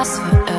last forever.